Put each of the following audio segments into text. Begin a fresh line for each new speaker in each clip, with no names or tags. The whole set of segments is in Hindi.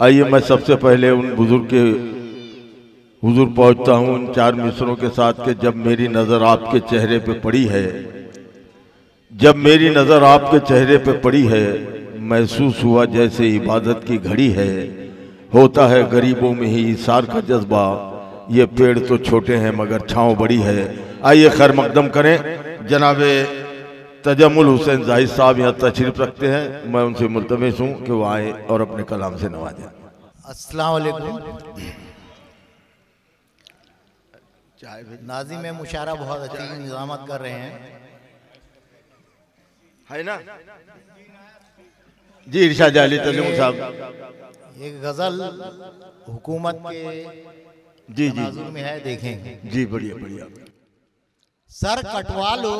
आइए मैं सबसे पहले उन बुज़ुर्ग के हुजूर पहुँचता हूँ, उन चार मिसरों के साथ के जब मेरी नज़र आपके चेहरे पे पड़ी है। जब मेरी नज़र आपके चेहरे पे पड़ी है, महसूस हुआ जैसे इबादत की घड़ी है। होता है गरीबों में ही इसार का जज्बा, ये पेड़ तो छोटे हैं मगर छाँव बड़ी है। आइए खैर मकदम करें। जनाबे तजमुल हुसैन जाहिद साहब यहाँ तशरीफ़ रखते हैं। मैं उनसे मुलतमस हूँ कि वो आए और अपने कलाम से नवाजें।
अस्सलाम वालेकुम। नाजिम मुशारा बहुत अच्छी निजामत कर रहे हैं।
है ना? जी इरशाद अली तजमुल साहब।
एक गज़ल हुकूमत के
जी जी।
में है देखेंगे
जी बढ़िया बढ़िया।
सर कटवा लो।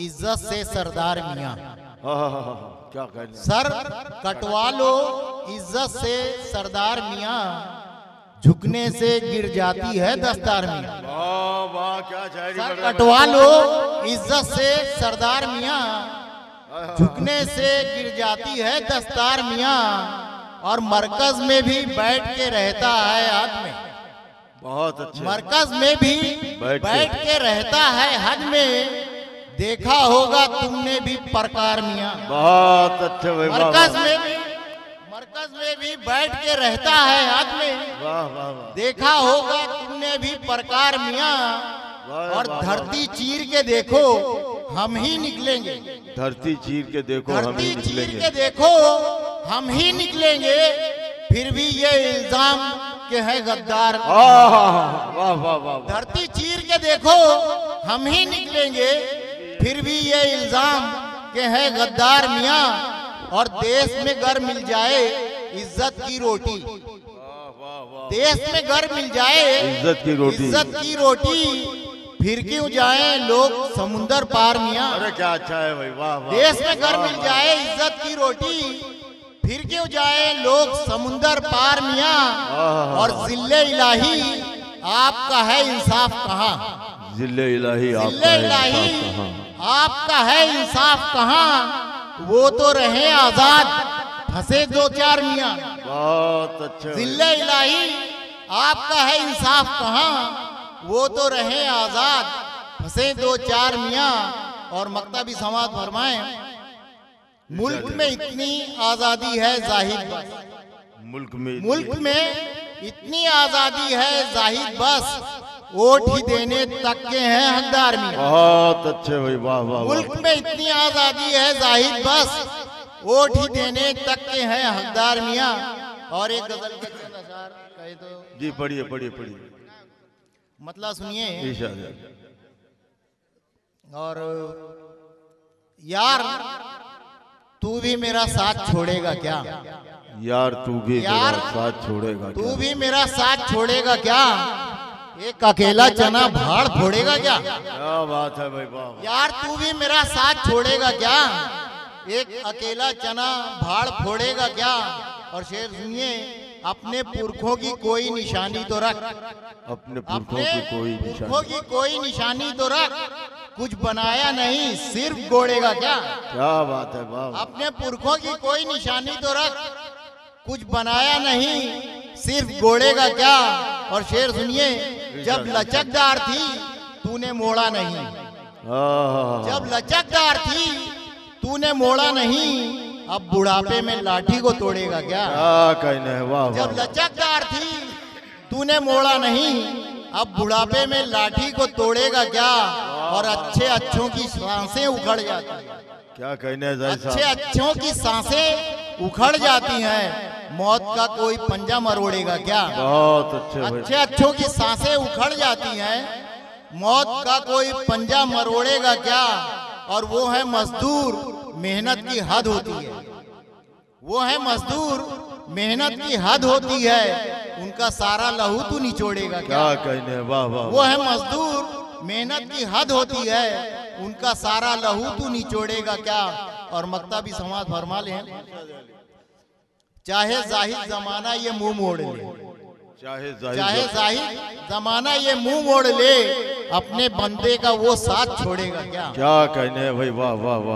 इज़्ज़त से सरदार मियाँ।
हाँ हाँ हाँ क्या कहने
सर कटवा लो इज़्ज़त से सरदार मियाँ। झुकने से गिर जाती है दस्तार मियाँ। सर। कटवा लो इज़्ज़त से सरदार मियाँ। झुकने से गिर जाती है दस्तार मियाँ। और मरकज में भी बैठ के रहता है हद में।
बहुत अच्छे।
मरकज में भी
बैठ के।
रहता है हद में। देखा होगा तुमने भी प्रकार मियाँ।
बहुत अच्छे
मरकज में भी मरकज में भी बैठ के रहता है में।
वाह वाह
देखा होगा तुमने भी प्रकार मियाँ। और धरती चीर के देखो हम ही निकलेंगे।
धरती चीर के देखो हम ही निकलेंगे।
के देखो हम ही निकलेंगे। फिर भी ये इल्ज़ाम के है गद्दार।
वाह वाह वाह वाह।
धरती चीर के देखो हम ही निकलेंगे। फिर भी ये इल्ज़ाम के है गद्दार मियाँ और देश में घर मिल जाए इज़्ज़त की रोटी। देश में घर मिल जाए
इज़्ज़त की रोटी।
इज़्ज़त की रोटी फिर क्यों जाए लोग समुंदर पार मियाँ?
अरे क्या अच्छा है भाई वाह वाह
देश में घर मिल जाए इज़्ज़त की रोटी फिर क्यों जाए लोग समुंदर पार मियाँ? और ज़िले इलाही आपका है इंसाफ कहाँ?
ज़िले इलाही
ज़िले इलाही? आपका है इंसाफ कहाँ? वो तो रहे आज़ाद। फंसे दो चार मियाँ।
बहुत अच्छा।
ज़िले इलाही आपका है इंसाफ कहाँ? वो तो रहे आज़ाद। फंसे दो चार मियाँ और मकता भी समाज फरमाए मुल्क में इतनी आज़ादी है जाहिद बस।
मुल्क में
मुल्क में इतनी आज़ादी है जाहिद बस। वोट ही देने तक के हैं हकदार मियाँ।
बहुत अच्छे भाई वाह वाह
मुल्क में इतनी आज़ादी है जाहिद बस। वोट ही देने तक के हैं हकदार मियाँ। और एक गज़ल कहे तो
जी पढ़िए पढ़िए पढ़िए।
मतलब सुनिए। और यार तू भी मेरा साथ छोड़ेगा क्या?
यार तू भी
यार,
साथ छोड़ेगा
तू भी मेरा साथ छोड़ेगा क्या? एक अकेला चना भाड़ फोड़ेगा क्या?
क्या बात है भाई वाह।
यार तू भी मेरा साथ छोड़ेगा क्या? एक अकेला चना भाड़ फोड़ेगा क्या? और शेर सुनिए अपने पुरखों की कोई निशानी तो रख।
अपने पुरखों की कोई
पुरखों
निशानी
की कोई निशानी तो रख। कुछ बनाया नहीं सिर्फ़ गोड़ेगा क्या?
क्या बात है वाह।
अपने पुरखों की कोई निशानी तो रख। कुछ बनाया नहीं सिर्फ़ गोड़ेगा क्या? और शेर सुनिए जब लचकदार थी तूने मोड़ा नहीं। जब लचकदार थी तूने मोड़ा नहीं अब बुढ़ापे में लाठी को तोड़ेगा क्या?
कहने वाह
जब लचकदार थी तूने मोड़ा नहीं अब बुढ़ापे में लाठी को तोड़ेगा क्या? और अच्छे अच्छों की साँसें उखड़ जाती हैं।
क्या कहने
अच्छे अच्छों की साँसें उखड़ जाती हैं। मौत का कोई पंजा मरोड़ेगा क्या?
बहुत अच्छे
अच्छे अच्छों की साँसें उखड़ जाती हैं। मौत का कोई पंजा मरोड़ेगा क्या? और वो है मजदूर मेहनत की हद होती है। वो है मजदूर मेहनत की हद होती है। उनका सारा लहू तू निचोड़ेगा क्या?
कहने वाह वाह
वो है मजदूर मेहनत की हद होती है। उनका सारा लहू तू निचोड़ेगा क्या? और मक्ता मकताबी समाज फरमा ले। चाहे ज़ाहिर जमाना ये मुँह मोड़ ले।
चाहे
चाहे
जाहिद
जमाना ये मुँह मोड़ ले अपने बंदे का वो साथ छोड़ेगा क्या?
क्या कहने भाई? वाह वाह वाह।